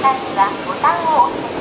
際にはボタンを押して